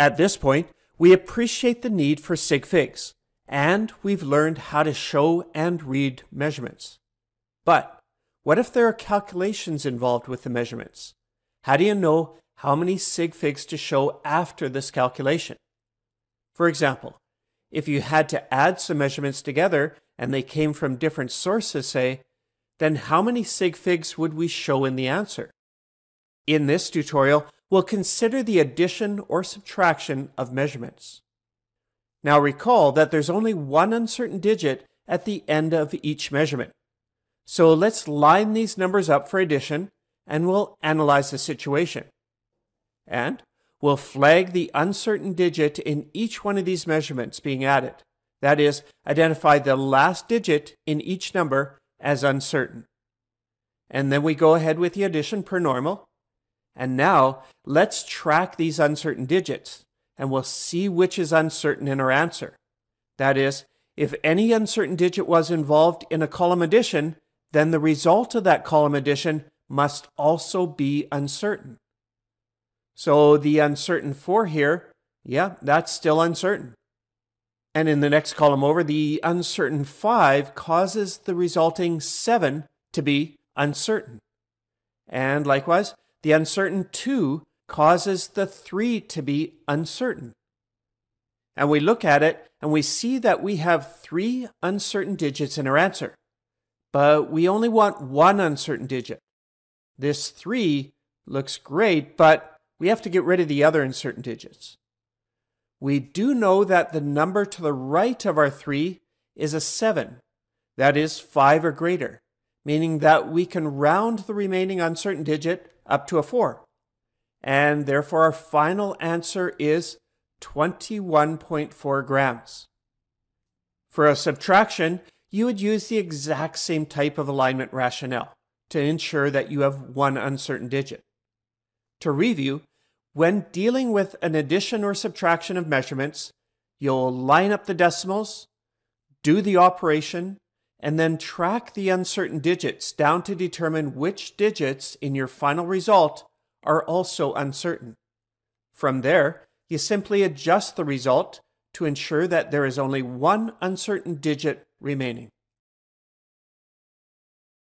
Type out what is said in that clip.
At this point, we appreciate the need for sig figs, and we've learned how to show and read measurements. But what if there are calculations involved with the measurements? How do you know how many sig figs to show after this calculation? For example, if you had to add some measurements together and they came from different sources, say, then how many sig figs would we show in the answer? In this tutorial, we'll consider the addition or subtraction of measurements. Now recall that there's only one uncertain digit at the end of each measurement. So let's line these numbers up for addition and we'll analyze the situation. And we'll flag the uncertain digit in each one of these measurements being added. That is, identify the last digit in each number as uncertain. And then we go ahead with the addition per normal. And now let's track these uncertain digits and we'll see which is uncertain in our answer. That is, if any uncertain digit was involved in a column addition, then the result of that column addition must also be uncertain. So the uncertain 4 here, yeah, that's still uncertain. And in the next column over, the uncertain 5 causes the resulting 7 to be uncertain. And likewise, the uncertain 2 causes the 3 to be uncertain. And we look at it and we see that we have three uncertain digits in our answer, but we only want one uncertain digit. This 3 looks great, but we have to get rid of the other uncertain digits. We do know that the number to the right of our 3 is a 7, that is 5 or greater, meaning that we can round the remaining uncertain digit up to a 4. And therefore, our final answer is 21.4 grams. For a subtraction, you would use the exact same type of alignment rationale to ensure that you have one uncertain digit. To review, when dealing with an addition or subtraction of measurements, you'll line up the decimals, do the operation, and then track the uncertain digits down to determine which digits in your final result are also uncertain. From there, you simply adjust the result to ensure that there is only one uncertain digit remaining.